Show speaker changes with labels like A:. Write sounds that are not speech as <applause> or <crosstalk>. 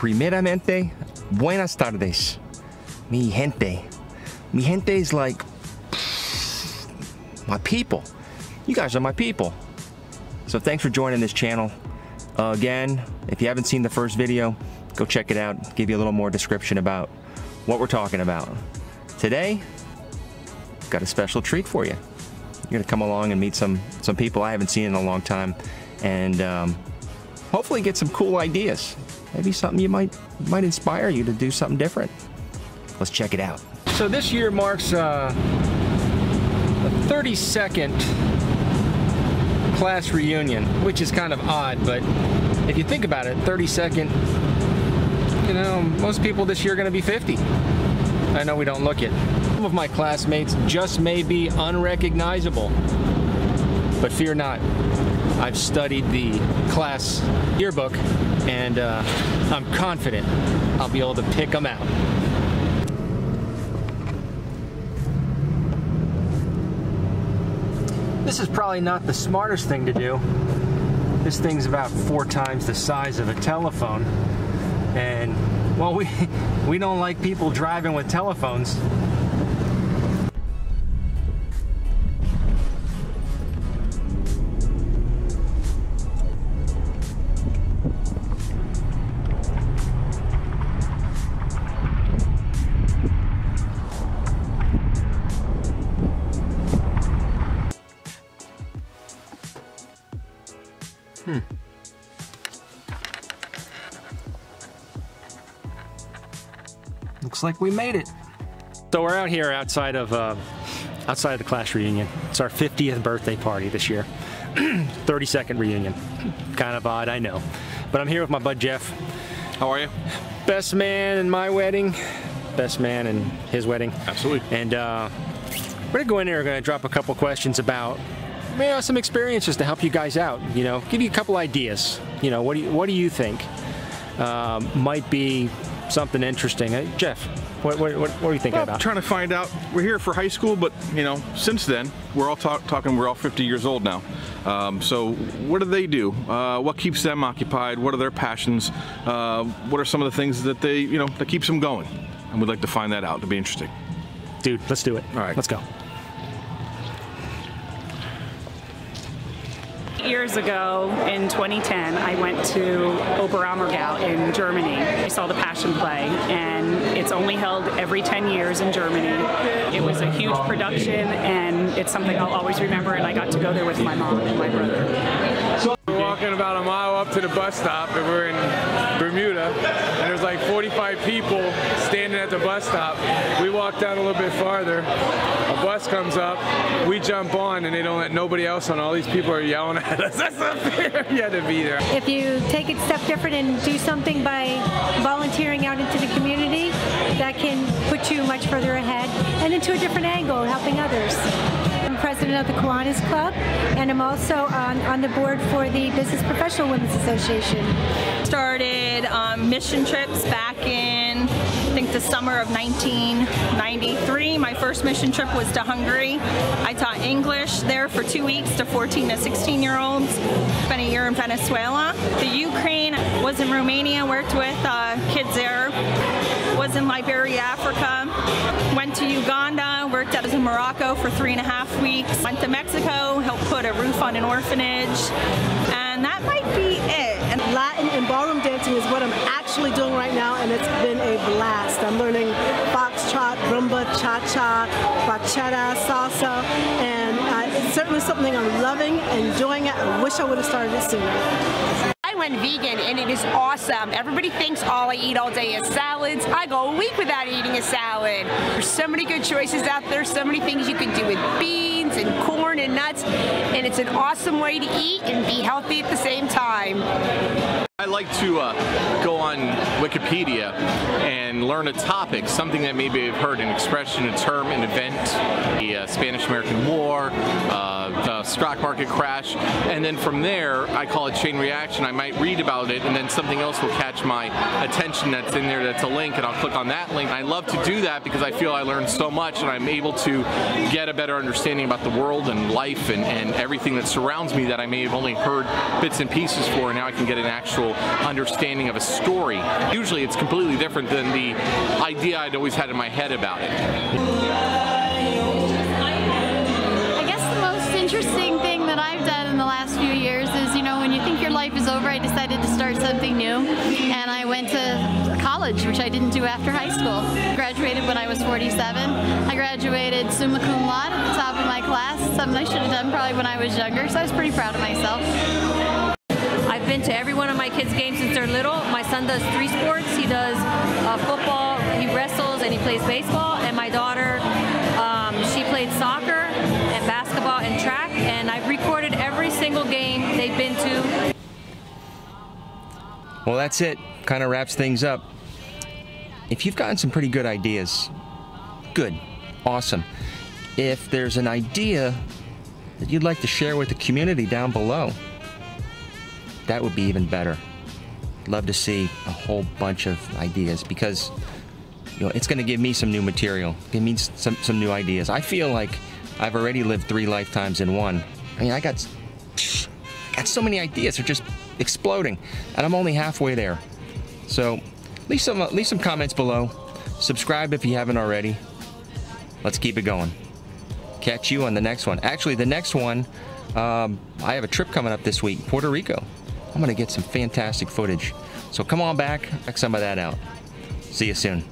A: primeramente, buenas tardes, mi gente. Mi gente is like my people. You guys are my people. So thanks for joining this channel. Uh, again, if you haven't seen the first video, go check it out. Give you a little more description about what we're talking about. Today, got a special treat for you. You're gonna come along and meet some some people I haven't seen in a long time, and um, hopefully get some cool ideas. Maybe something you might might inspire you to do something different. Let's check it out. So this year marks uh, the 32nd class reunion, which is kind of odd, but if you think about it, 32nd, you know, most people this year are going to be 50. I know we don't look it. Some of my classmates just may be unrecognizable, but fear not. I've studied the class yearbook and uh, I'm confident I'll be able to pick them out. This is probably not the smartest thing to do. This thing's about four times the size of a telephone. And, well, we, <laughs> we don't like people driving with telephones. Looks like we made it. So we're out here outside of uh, outside of the class reunion. It's our 50th birthday party this year. <clears throat> 32nd reunion. Kind of odd, I know. But I'm here with my bud Jeff.
B: How are you?
A: Best man in my wedding. Best man in his wedding.
B: Absolutely.
A: And uh, we're gonna go in there. We're gonna drop a couple questions about you know, some experiences to help you guys out. You know, give you a couple ideas. You know, what do you, what do you think um, might be something interesting? Uh, Jeff, what, what, what, what are you thinking
B: Well,
A: about?
B: trying to find out. We're here for high school, but you know, since then, we're all talk, talking. We're all 50 years old now. Um, so, what do they do? Uh, what keeps them occupied? What are their passions? Uh, what are some of the things that they, you know, that keeps them going? And we'd like to find that out. It'd be interesting.
A: Dude, let's do it.
B: All right.
A: let's go.
C: Years ago, in 2010, I went to Oberammergau in Germany. I saw the Passion Play, and it's only held every 10 years in Germany. It was a huge production, and it's something I'll always remember, and I got to go there with my mom and my brother.
D: About a mile up to the bus stop, and we're in Bermuda, and there's like 45 people standing at the bus stop. We walk down a little bit farther, a bus comes up, we jump on, and they don't let nobody else on. All these people are yelling at us. <laughs> That's not fair. <laughs> You had to be there.
E: if you take it step different and do something by volunteering out into the community, that can put you much further ahead and into a different angle, helping others. President of the Kiwanis Club, and I'm also on, on the board for the Business Professional Women's Association.
F: started um, mission trips back in I think the summer of 1993. My first mission trip was to Hungary. I taught English there for two weeks to 14 to 16 year olds. Spent a year in Venezuela. The Ukraine was in Romania. Worked with uh, kids there. Was in Liberia, Africa. Went to Uganda. Morocco for three and a half weeks. Went to Mexico. Helped put a roof on an orphanage. And that might be it. And
G: Latin and ballroom dancing is what I'm actually doing right now, and it's been a blast. I'm learning foxtrot, rumba, cha-cha, bachata, salsa, and uh, it's certainly something I'm loving, enjoying it. I wish I would have started it sooner.
H: Went vegan and it is awesome. Everybody thinks all I eat all day is salads. I go a week without eating a salad. There's so many good choices out there, so many things you can do with beans and corn and nuts, and it's an awesome way to eat and be healthy at the same time.
I: I like to uh, go on Wikipedia and learn a topic, something that maybe I've heard, an expression, a term, an event, the uh, Spanish-American War, uh, the stock market crash, and then from there, I call it chain reaction. I might read about it, and then something else will catch my attention that's in there that's a link, and I'll click on that link. I love to do that because I feel I learn so much, and I'm able to get a better understanding about the world and life and, and everything that surrounds me that I may have only heard bits and pieces for, and now I can get an actual understanding of a story. Usually it's completely different than the idea I'd always had in my head about it.
J: I guess the most interesting thing that I've done in the last few years is, you know, when you think your life is over, I decided to start something new. And I went to college, which I didn't do after high school. Graduated when I was 47. I graduated summa cum laude at the top of my class, something I should have done probably when I was younger, so I was pretty proud of myself.
K: I've been to every one of my kids' games since they're little. My son does three sports. He does uh, football, he wrestles, and he plays baseball. And my daughter, um, she played soccer and basketball and track. And I've recorded every single game they've been to.
A: Well, that's it. Kind of wraps things up. If you've gotten some pretty good ideas, good, awesome. If there's an idea that you'd like to share with the community down below, that would be even better. Love to see a whole bunch of ideas because you know it's going to give me some new material, give me some some new ideas. I feel like I've already lived three lifetimes in one. I mean, I got got so many ideas; they're just exploding, and I'm only halfway there. So, leave some leave some comments below. Subscribe if you haven't already. Let's keep it going. Catch you on the next one. Actually, the next one, um, I have a trip coming up this week, Puerto Rico. I'm gonna get some fantastic footage. So come on back, check some of that out. See you soon.